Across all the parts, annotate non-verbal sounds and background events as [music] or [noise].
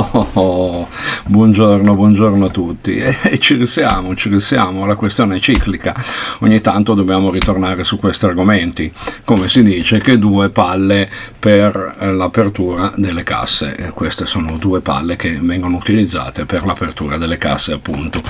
Oh, oh, buongiorno, buongiorno a tutti. E, [laughs] e ci risiamo, ci risiamo, la questione è ciclica. Ogni tanto dobbiamo ritornare su questi argomenti. Come si dice, che due palle per eh, l'apertura delle casse. E queste sono due palle che vengono utilizzate per l'apertura delle casse, appunto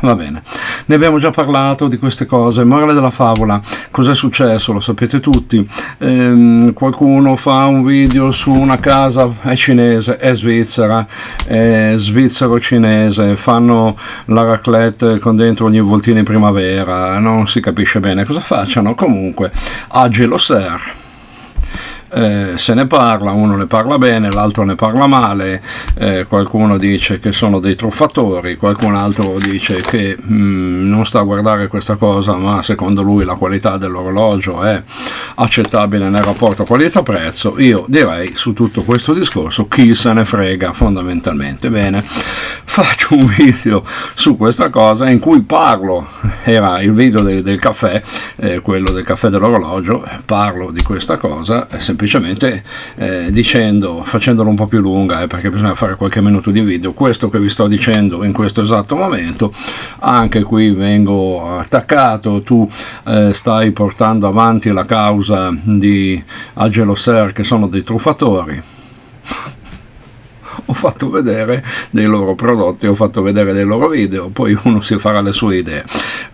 va bene. Ne abbiamo già parlato di queste cose. Morale della favola, cos'è successo? Lo sapete tutti. Ehm, qualcuno fa un video su una casa, è cinese, è svizzera, è svizzero-cinese, fanno la raclette con dentro ogni voltino in primavera, non si capisce bene cosa facciano. Comunque, Agilo Ser eh, se ne parla, uno ne parla bene, l'altro ne parla male, eh, qualcuno dice che sono dei truffatori, qualcun altro dice che mh, mm, non sta a guardare questa cosa, ma secondo lui la qualità dell'orologio è accettabile nel rapporto qualità-prezzo. Io direi su tutto questo discorso chi se ne frega fondamentalmente. Bene, faccio un video su questa cosa in cui parlo, era il video del, del caffè, eh, quello del caffè dell'orologio, parlo di questa cosa semplicemente eh, dicendo, facendolo un po' più lunga, eh, perché bisogna fare qualche minuto di video, questo che vi sto dicendo in questo esatto momento, anche qui vengo attaccato, tu eh, stai portando avanti la causa di Agelo Ser che sono dei truffatori ho fatto vedere dei loro prodotti, ho fatto vedere dei loro video, poi uno si farà le sue idee.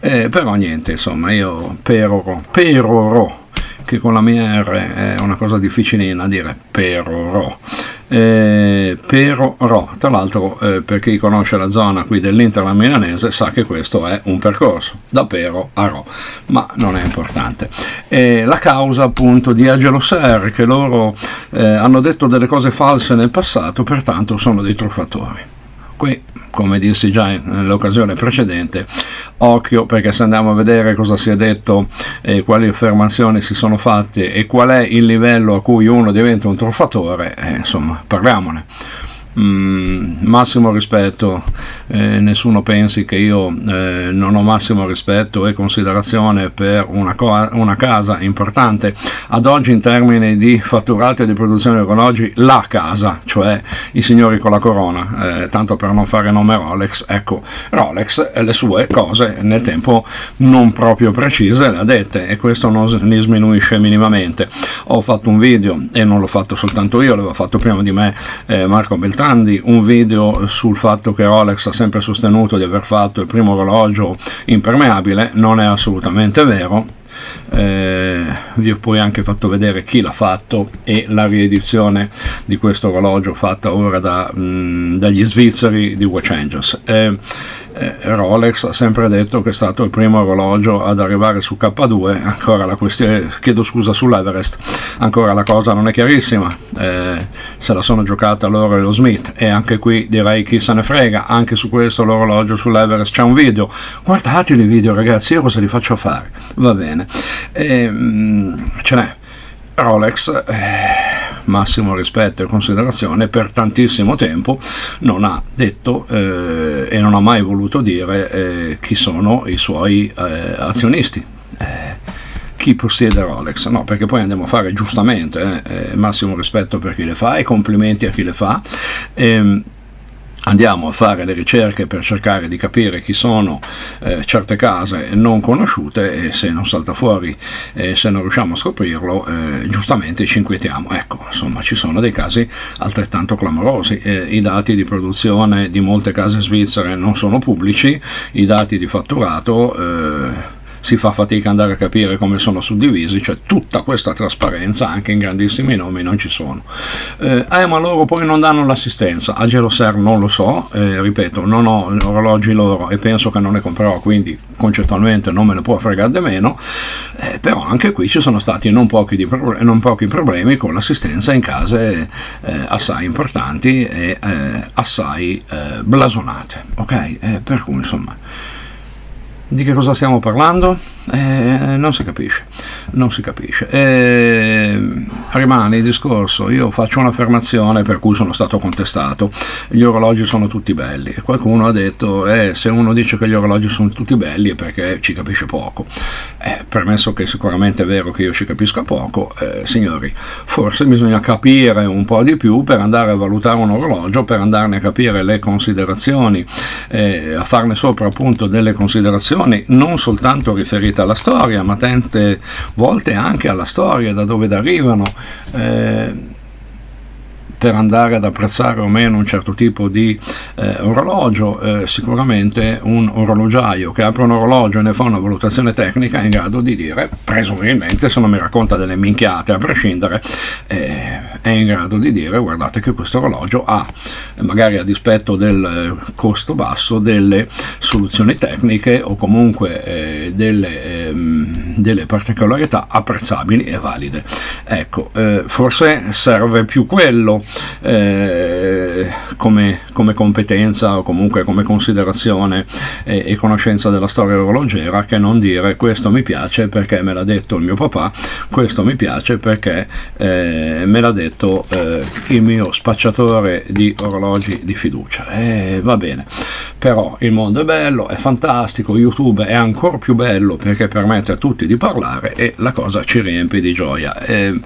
Eh, però niente, insomma, io peroro, peroro che con la mia R è una cosa difficilina dire peroro eh, peroro tra l'altro eh, per chi conosce la zona qui dell'Interland milanese sa che questo è un percorso da pero a ro ma non è importante. Eh, la causa appunto di Agelo Ser che loro eh, hanno detto delle cose false nel passato pertanto sono dei truffatori. Qui come dissi già nell'occasione precedente, occhio perché se andiamo a vedere cosa si è detto, eh, quali affermazioni si sono fatte e qual è il livello a cui uno diventa un truffatore, eh, insomma, parliamone. Mm, massimo rispetto, eh, nessuno pensi che io eh, non ho massimo rispetto e considerazione per una, una, casa importante. Ad oggi in termini di fatturati e di produzione di orologi, la casa, cioè i signori con la corona, eh, tanto per non fare nome Rolex, ecco, Rolex e le sue cose nel tempo non proprio precise le ha dette e questo non li sminuisce minimamente. Ho fatto un video e non l'ho fatto soltanto io, l'aveva fatto prima di me eh, Marco Beltrano Beltrandi un video sul fatto che Rolex ha sempre sostenuto di aver fatto il primo orologio impermeabile, non è assolutamente vero, eh, vi ho poi anche fatto vedere chi l'ha fatto e la riedizione di questo orologio fatta ora da, mh, mm, dagli svizzeri di Watch Angels. Eh, eh, Rolex ha sempre detto che è stato il primo orologio ad arrivare su K2, ancora la questione, chiedo scusa sull'Everest, ancora la cosa non è chiarissima, eh, se la sono giocata loro e lo Smith e anche qui direi chi se ne frega, anche su questo l'orologio sull'Everest c'è un video, guardate i video ragazzi, io cosa li faccio fare? Va bene, e, mh, mm, ce n'è, Rolex... Eh, massimo rispetto e considerazione, per tantissimo tempo non ha detto eh, e non ha mai voluto dire eh, chi sono i suoi eh, azionisti eh, chi possiede Rolex, no, perché poi andiamo a fare giustamente eh, eh, massimo rispetto per chi le fa e complimenti a chi le fa. Ehm, andiamo a fare le ricerche per cercare di capire chi sono eh, certe case non conosciute e se non salta fuori e eh, se non riusciamo a scoprirlo eh, giustamente ci inquietiamo. Ecco insomma ci sono dei casi altrettanto clamorosi. Eh, i dati di produzione di molte case svizzere non sono pubblici i dati di fatturato eh, si fa fatica ad andare a capire come sono suddivisi, cioè tutta questa trasparenza anche in grandissimi nomi non ci sono. Eh, eh ma loro poi non danno l'assistenza, a Geloser non lo so, eh, ripeto, non ho orologi loro e penso che non ne comprerò, quindi concettualmente non me ne può fregare di meno, eh, però anche qui ci sono stati non pochi, pro- non pochi problemi con l'assistenza in case eh, assai importanti e eh, assai blasonate, ok? per cui insomma di che cosa stiamo parlando? Eh, non si capisce. Non si capisce. E rimane il discorso, io faccio un'affermazione per cui sono stato contestato, gli orologi sono tutti belli qualcuno ha detto eh, se uno dice che gli orologi sono tutti belli è perché ci capisce poco. Eh, premesso che sicuramente è vero che io ci capisca poco, eh, signori, forse bisogna capire un po' di più per andare a valutare un orologio, per andarne a capire le considerazioni, eh, a farne sopra appunto delle considerazioni non soltanto riferite alla storia, ma tante volte anche alla storia, da dove arrivano. Eh, per andare ad apprezzare o meno un certo tipo di eh, orologio, eh, sicuramente un orologiaio che apre un orologio e ne fa una valutazione tecnica è in grado di dire, presumibilmente se non mi racconta delle minchiate a prescindere, eh, è in grado di dire guardate che questo orologio ha, magari a dispetto del costo basso, delle soluzioni tecniche o comunque eh, delle, ehm, delle, particolarità apprezzabili e valide. Ecco, eh, forse serve più quello eh, come, come, competenza o comunque come considerazione e, e, conoscenza della storia orologera che non dire questo mi piace perché me l'ha detto il mio papà, questo mi piace perché eh, me l'ha detto eh, il mio spacciatore di orologi di fiducia. E va bene, però il mondo è bello, è fantastico, YouTube è ancora più bello perché permette a tutti di parlare e la cosa ci riempie di gioia. E,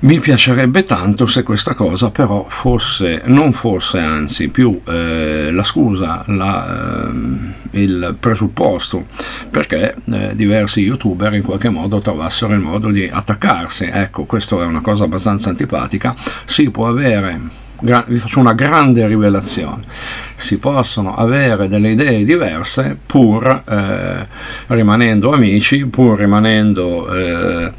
mi piacerebbe tanto se questa cosa però fosse, non fosse anzi più eh, la scusa, la, eh, il presupposto perché eh, diversi youtuber in qualche modo trovassero il modo di attaccarsi. Ecco, questa è una cosa abbastanza antipatica. Si può avere vi faccio una grande rivelazione, si possono avere delle idee diverse pur eh, rimanendo amici, pur rimanendo eh,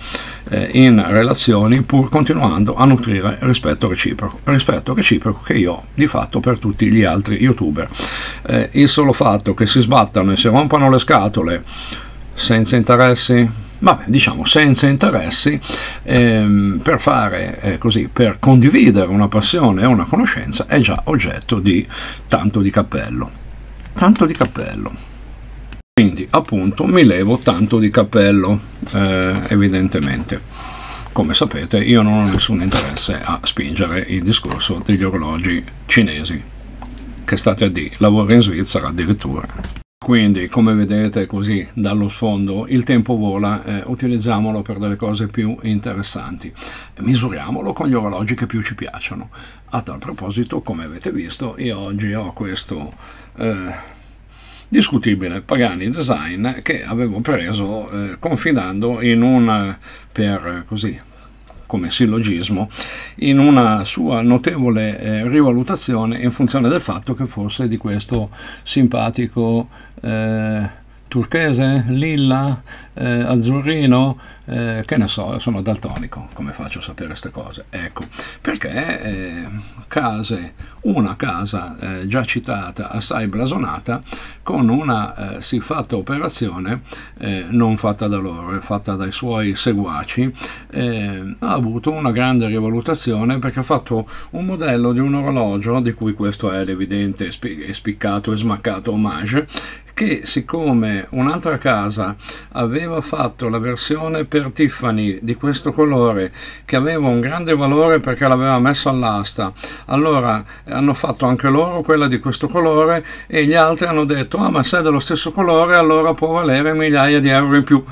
eh, in relazioni pur continuando a nutrire rispetto reciproco, rispetto reciproco che io ho di fatto per tutti gli altri youtuber. Eh, il solo fatto che si sbattano e si rompano le scatole senza interessi, vabbè, diciamo senza interessi, ehm, per fare eh, così, per condividere una passione e una conoscenza è già oggetto di tanto di cappello. Tanto di cappello. Quindi appunto mi levo tanto di cappello, eh, evidentemente. Come sapete io non ho nessun interesse a spingere il discorso degli orologi cinesi, che state a dire, lavoro in Svizzera addirittura. Quindi, come vedete così dallo sfondo, il tempo vola, eh, utilizziamolo per delle cose più interessanti. Misuriamolo con gli orologi che più ci piacciono. A tal proposito, come avete visto, io oggi ho questo... Eh, discutibile Pagani Design che avevo preso eh, confidando in un, per così, come sillogismo, in una sua notevole eh, rivalutazione in funzione del fatto che fosse di questo simpatico eh, turchese, lilla, eh, azzurrino, eh, che ne so, sono daltonico, come faccio a sapere queste cose? Ecco, perché eh, case, una casa eh, già citata, assai blasonata, con una eh, siffatta operazione, eh, non fatta da loro, fatta dai suoi seguaci, ha avuto una grande rivalutazione perché ha fatto un modello di un orologio, di cui questo è l'evidente spiccato e smaccato omaggio, che siccome un'altra casa aveva fatto la versione per Tiffany di questo colore che aveva un grande valore perché l'aveva messo all'asta allora hanno fatto anche loro quella di questo colore e gli altri hanno detto ah ma se è dello stesso colore allora può valere migliaia di euro in più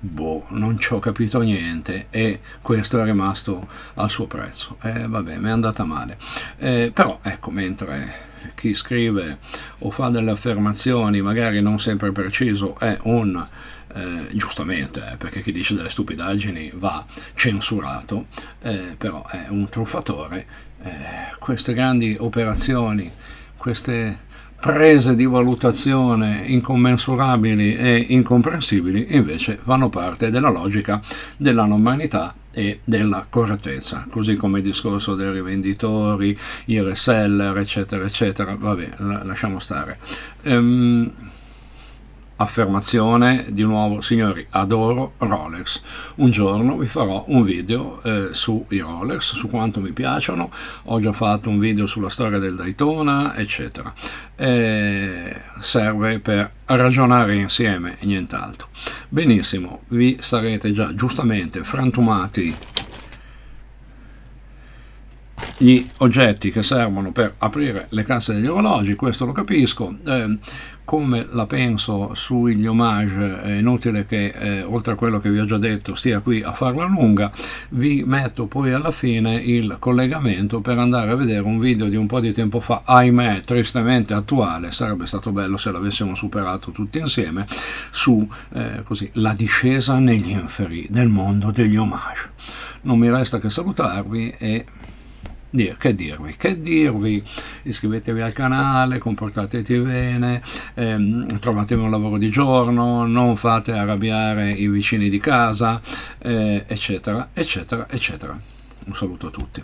boh, non ci ho capito niente e questo è rimasto al suo prezzo. Eh, vabbè, mi è andata male. Eh, però, ecco, mentre chi scrive o fa delle affermazioni magari non sempre preciso è un eh, giustamente, eh, perché chi dice delle stupidaggini va censurato, eh, però è un truffatore. Eh, queste grandi operazioni, queste prese di valutazione incommensurabili e incomprensibili invece fanno parte della logica della normalità e della correttezza, così come il discorso dei rivenditori, i reseller, eccetera, eccetera. Vabbè, lasciamo stare. Um, affermazione di nuovo signori adoro Rolex. Un giorno vi farò un video eh, sui Rolex su quanto mi piacciono. Ho già fatto un video sulla storia del Daytona eccetera. Eh, serve per ragionare insieme e nient'altro. Benissimo vi sarete già giustamente frantumati gli oggetti che servono per aprire le casse degli orologi, questo lo capisco. Eh, come la penso sugli omage è inutile che eh, oltre a quello che vi ho già detto stia qui a farla lunga vi metto poi alla fine il collegamento per andare a vedere un video di un po' di tempo fa ahimè tristemente attuale sarebbe stato bello se l'avessimo superato tutti insieme su eh, così, la discesa negli inferi del mondo degli omage non mi resta che salutarvi e Dir, che dirvi? Che dirvi? Iscrivetevi al canale, comportatevi bene, ehm, trovatevi un lavoro di giorno, non fate arrabbiare i vicini di casa, eh, eccetera, eccetera, eccetera. Un saluto a tutti.